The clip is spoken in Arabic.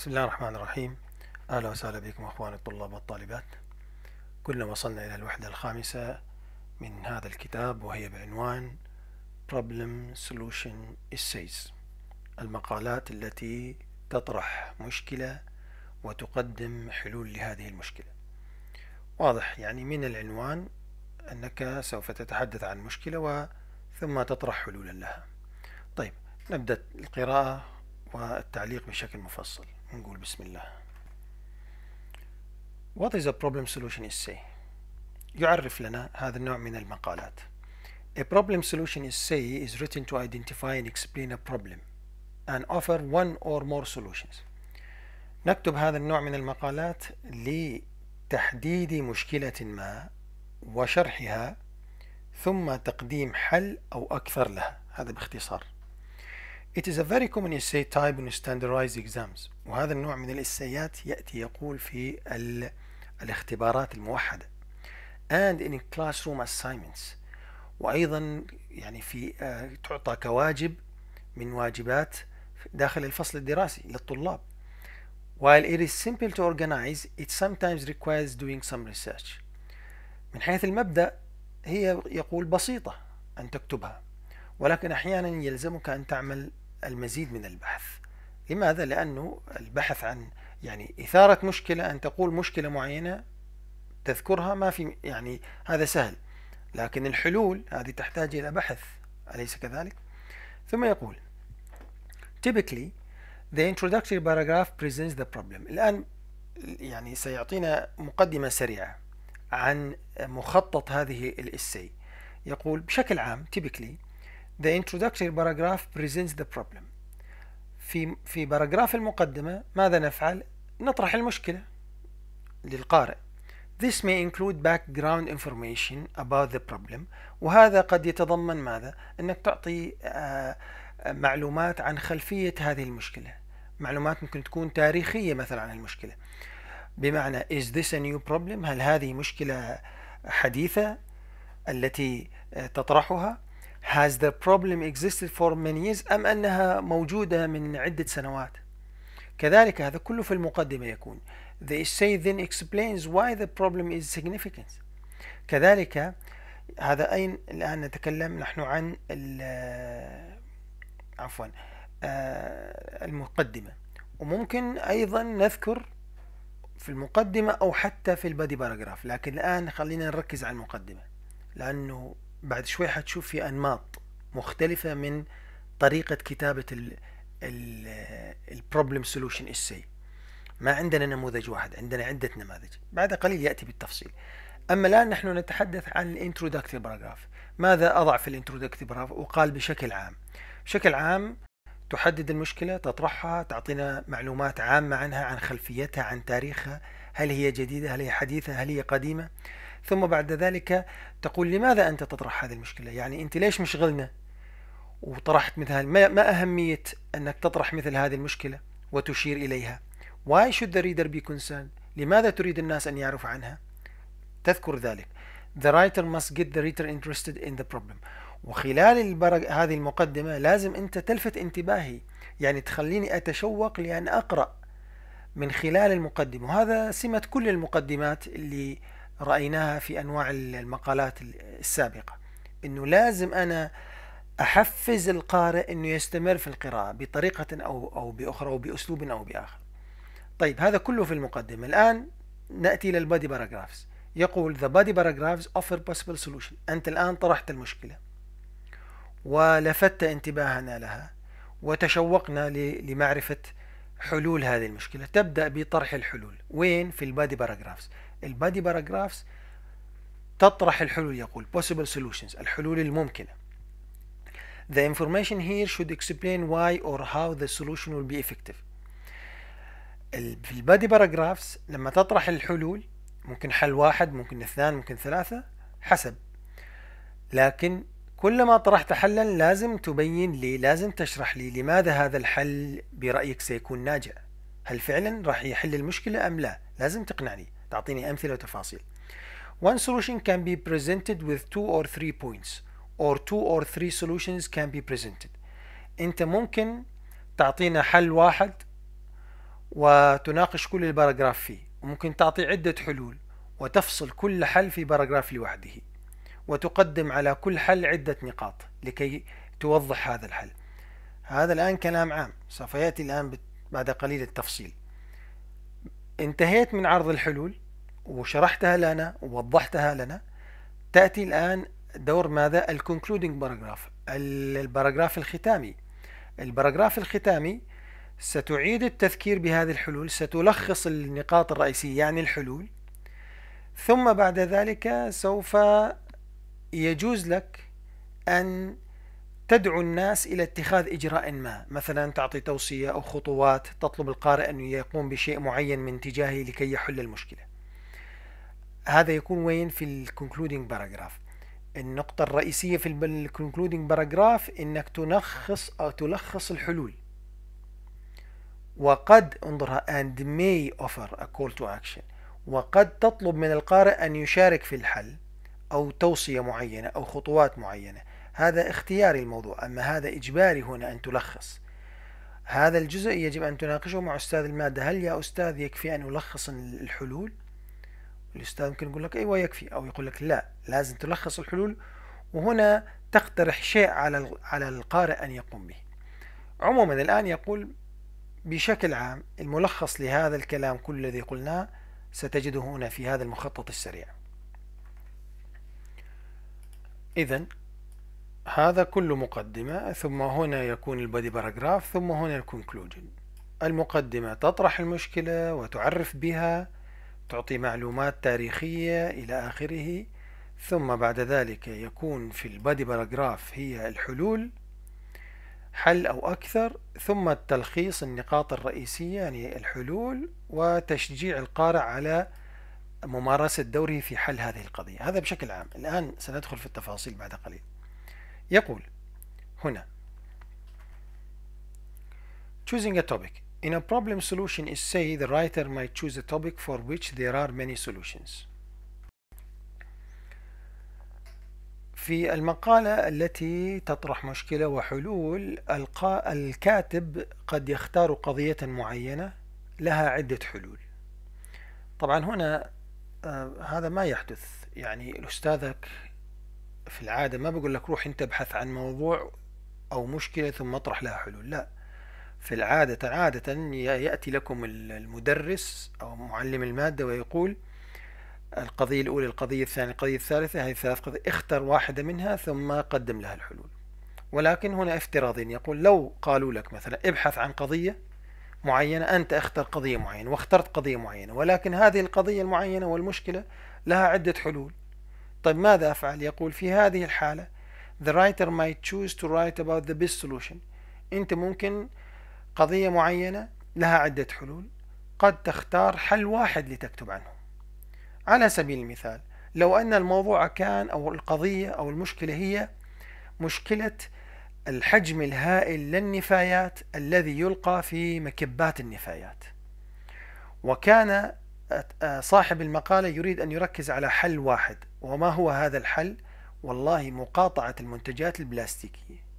بسم الله الرحمن الرحيم. أهلا وسهلا بكم أخواني الطلاب والطالبات. كلنا وصلنا إلى الوحدة الخامسة من هذا الكتاب وهي بعنوان Problem Solution Essays. المقالات التي تطرح مشكلة وتقدم حلول لهذه المشكلة. واضح يعني من العنوان أنك سوف تتحدث عن مشكلة ثم تطرح حلولا لها. طيب نبدأ القراءة والتعليق بشكل مفصل. نقول بسم الله What is a problem solution essay? يعرف لنا هذا النوع من المقالات A problem solution essay is written to identify and explain a problem and offer one or more solutions نكتب هذا النوع من المقالات لتحديد مشكلة ما وشرحها ثم تقديم حل أو أكثر لها هذا باختصار It is a very common essay type in standardized exams. وهذا النوع من الإسيات يأتي يقول في الاختبارات الموحدة. And in classroom assignments. وأيضا يعني في تعطى كواجب من واجبات داخل الفصل الدراسي للطلاب. While it is simple to organize, it sometimes requires doing some research. من حيث المبدأ هي يقول بسيطة أن تكتبها. ولكن أحيانا يلزمك أن تعمل المزيد من البحث لماذا؟ لأنه البحث عن يعني إثارة مشكلة أن تقول مشكلة معينة تذكرها ما في يعني هذا سهل لكن الحلول هذه تحتاج إلى بحث أليس كذلك؟ ثم يقول Typically the introductory paragraph presents the problem الآن يعني سيعطينا مقدمة سريعة عن مخطط هذه الإسي يقول بشكل عام typically The introductory paragraph presents the problem. في في باراجراف المقدمة ماذا نفعل؟ نطرح المشكلة للقارئ. This may include background information about the problem وهذا قد يتضمن ماذا؟ أنك تعطي معلومات عن خلفية هذه المشكلة. معلومات ممكن تكون تاريخية مثلا عن المشكلة. بمعنى is this a new problem؟ هل هذه مشكلة حديثة التي تطرحها؟ Has the problem existed for many years أم أنها موجودة من عدة سنوات؟ كذلك هذا كله في المقدمة يكون. The essay then explains why the problem is significant. كذلك هذا أين الآن نتكلم؟ نحن عن عفوا المقدمة. وممكن أيضا نذكر في المقدمة أو حتى في ال body paragraph. لكن الآن خلينا نركز على المقدمة. لأنه بعد شوي حتشوف في أنماط مختلفة من طريقة كتابة ال problem solution essay ما عندنا نموذج واحد عندنا عدة نماذج. بعد قليل يأتي بالتفصيل. أما الآن نحن نتحدث عن ال introductive paragraph ماذا أضع في ال introductive paragraph وقال بشكل عام. بشكل عام تحدد المشكلة تطرحها تعطينا معلومات عامة عنها عن خلفيتها عن تاريخها. هل هي جديدة؟ هل هي حديثة؟ هل هي قديمة؟ ثم بعد ذلك تقول لماذا أنت تطرح هذه المشكلة؟ يعني أنت ليش مشغلنا وطرحت مثل ما أهمية أنك تطرح مثل هذه المشكلة وتشير إليها؟ Why should the reader be concerned? لماذا تريد الناس أن يعرفوا عنها؟ تذكر ذلك. The writer must get the reader interested in the problem. وخلال. هذه المقدمة لازم أنت تلفت انتباهي. يعني تخليني أتشوق لأن أقرأ من خلال المقدمة. وهذا سمة كل المقدمات اللي رأيناها في أنواع المقالات السابقة. أنه لازم أنا أحفز القارئ أنه يستمر في القراءة بطريقة أو, أو بأخرى أو بآخر. طيب هذا كله في المقدمة. الآن نأتي لل body paragraphs يقول the body paragraphs offer possible solution. أنت الآن طرحت المشكلة. ولفت انتباهنا لها. وتشوقنا لمعرفة حلول هذه المشكلة. تبدأ بطرح الحلول. وين؟ في ال body paragraphs ال body paragraphs تطرح الحلول يقول possible solutions الحلول الممكنة. The information here should explain why or how the solution will be effective. في البادي باراجرافز لما تطرح الحلول ممكن حل واحد ممكن اثنان ممكن ثلاثة حسب. لكن كلما طرحت حلا لازم تبين لي لازم تشرح لي لماذا هذا الحل برأيك سيكون ناجع هل فعلا راح يحل المشكلة أم لا؟ لازم تقنعني. تعطيني أمثلة وتفاصيل. One solution can be presented with two or three points or two or three solutions can be presented. أنت ممكن تعطينا حل واحد وتناقش كل ال paragraph فيه وممكن تعطي عدة حلول وتفصل كل حل في paragraph لوحده وتقدم على كل حل عدة نقاط لكي توضح هذا الحل. هذا الآن كلام عام سوف يأتي الآن بعد قليل التفصيل. انتهيت من عرض الحلول وشرحتها لنا ووضحتها لنا تأتي الآن دور ماذا؟ ال concluding paragraph ال paragraph الختامي. ال paragraph الختامي ستعيد التذكير بهذه الحلول ستلخص النقاط الرئيسية يعني الحلول. ثم بعد ذلك سوف يجوز لك أن تدعو الناس إلى اتخاذ إجراء ما مثلا تعطي توصية أو خطوات تطلب القارئ أن يقوم بشيء معين من تجاهه لكي يحل المشكلة. هذا يكون وين؟ في ال concluding paragraph النقطة الرئيسية في ال concluding paragraph إنك تلخص أو تلخص الحلول. وقد انظرها and may offer a call to action. وقد تطلب من القارئ أن يشارك في الحل أو توصية معينة أو خطوات معينة. هذا اختياري الموضوع أما هذا إجباري هنا أن تلخص. هذا الجزء يجب أن تناقشه مع أستاذ المادة. هل يا أستاذ يكفي أن ألخص الحلول؟ الأستاذ ممكن يقول لك أيوة يكفي أو يقول لك لا لازم تلخص الحلول وهنا تقترح شيء على على القارئ أن يقوم به. عموما الآن يقول بشكل عام الملخص لهذا الكلام كل الذي قلناه ستجده هنا في هذا المخطط السريع. إذا هذا كله مقدمة ثم هنا يكون ال body paragraph ثم هنا ال conclusion. المقدمة تطرح المشكلة وتعرف بها تعطي معلومات تاريخية إلى آخره ثم بعد ذلك يكون في البادي باراجراف هي الحلول حل أو أكثر ثم التلخيص النقاط الرئيسية يعني الحلول وتشجيع القارئ على ممارسة دوره في حل هذه القضية. هذا بشكل عام. الآن سندخل في التفاصيل بعد قليل. يقول هنا. Choosing a topic. In a problem solution is say the writer might choose a topic for which there are many solutions. في المقالة التي تطرح مشكلة وحلول الكاتب قد يختار قضية معينة لها عدة حلول. طبعا هنا آه هذا ما يحدث. يعني الأستاذك في العادة ما بقول لك روح انت ابحث عن موضوع أو مشكلة ثم اطرح لها حلول لا. في العادة عادة يأتي لكم المدرس أو معلم المادة ويقول القضية الأولى القضية الثانية القضية الثالثة هذه ثلاث قضايا اختر واحدة منها ثم قدم لها الحلول. ولكن هنا افتراضين يقول لو قالوا لك مثلا ابحث عن قضية معينة أنت اختر قضية معينة واخترت قضية معينة ولكن هذه القضية المعينة والمشكلة لها عدة حلول. طيب ماذا أفعل؟ يقول في هذه الحالة the writer might choose to write about the best solution. أنت ممكن قضية معينة لها عدة حلول قد تختار حل واحد لتكتب عنه على سبيل المثال لو أن الموضوع كان أو القضية أو المشكلة هي مشكلة الحجم الهائل للنفايات الذي يلقى في مكبات النفايات. وكان صاحب المقالة يريد أن يركز على حل واحد وما هو هذا الحل؟ والله مقاطعة المنتجات البلاستيكية